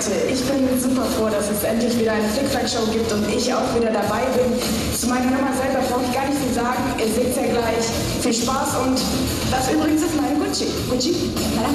Leute, ich bin super froh, dass es endlich wieder eine Flickflack-Show gibt und ich auch wieder dabei bin. Zu meiner Nummer selber brauche ich gar nicht viel sagen. Ihr seht es ja gleich. Viel Spaß und das übrigens ist meine Gucci. Gucci? Ja.